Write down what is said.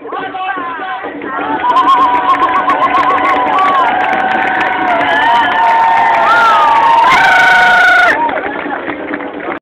Bye-bye.